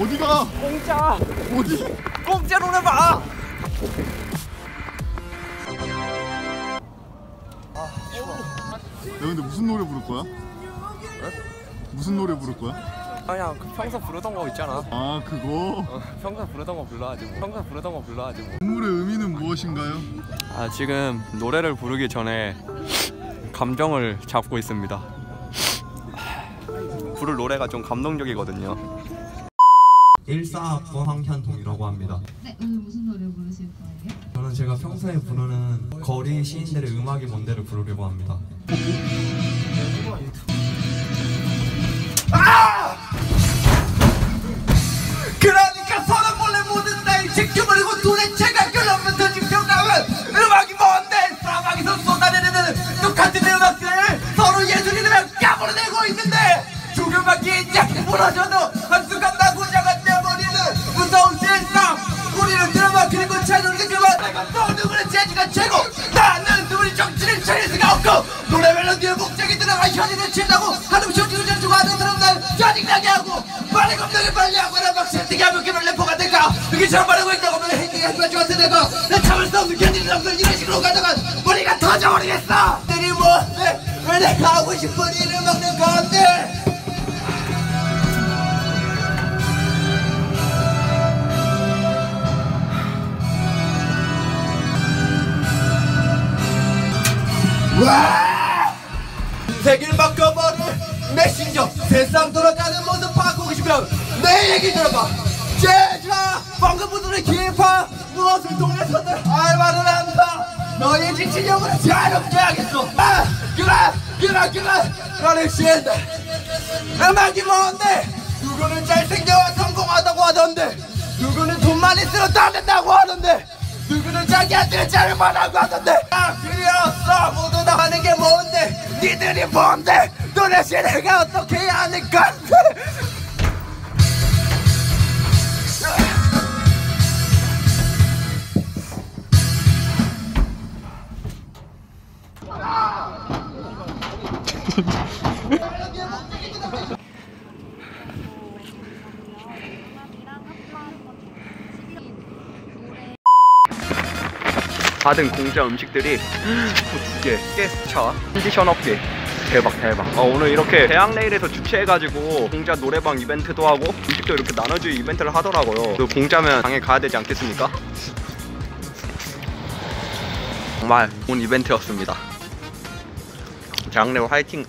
어디가? 공짜 어디? 공짜 노래방 야 근데 무슨 노래 부를 거야? 무슨 노래 부를 거야? 그냥 그 평소 부르던 거 있잖아 아 그거 어, 평소 부르던 거 불러야지 뭐. 평소 부르던 거 불러야지 뭐. 눈물의 의미는 무엇인가요? 아 지금 노래를 부르기 전에 감정을 잡고 있습니다 부를 노래가 좀 감동적이거든요 14학번 황현동이라고 합니다. 네, 오늘 무슨 노래 부르실 거예요? 저는 제가 평소에 부르는 거리 시인들의 음악이 뭔데를 부르려고 합니다. 그러니까 서로 몰래 모든 날 지켜버리고 도대체 무너져도 한순간 나 고장가 떼버리는 무서운 세상. 우리는 드라마 그리고 그만 내가 너 누구는 재주가 최고. 나는 누구리 정치를 차릴 수가 없고 노래 멜로디의 목적이 들어가 현인을 친다고 하는 쇼지를 전주고 하는 사람 날 짜증나게 하고 빨리 검정에 빨리 하고 나막 설득이 하면 그런 래퍼가 될까? 저런 말하고 있다고 하면 행동이 할것 같은 내가 나 참을 수 없는 견디는 없는 이런 식으로 가다가 머리가 터져버리겠어. 들이 뭐왜 왜 내가 하고 싶은 일을 먹는 건데 와! 세계를 바꿔버릴 메신저. 세상 돌아가는 모습 바꾸고 싶으면 내 얘기 들어봐. 제자 방금 부들의 힙합 무엇을 통해서든 알바를 한다. 너의 영혼을 자유롭게 하겠어. 아 그래 그래 그래 너는 시인다 음악이 뭔데? 누구는 잘생겨와 성공하다고 하던데? 누구는 돈 많이 쓰러 다닌다고 하던데? 누구는 자기한테 잘못하고 하던데? 아 없어. 모두 다 하는 게 뭔데? 니들이 뭔데? 도대체 내가 어떻게 해야 하는 건데 받은 공짜 음식들이 두개 깨차. 컨디션 업계. 대박 대박. 어, 오늘 이렇게 대학레일에서 주최해가지고 공짜 노래방 이벤트도 하고 음식도 이렇게 나눠주기 이벤트를 하더라고요. 그 공짜면 당연히 가야 되지 않겠습니까? 정말 좋은 이벤트였습니다. 대학레일 화이팅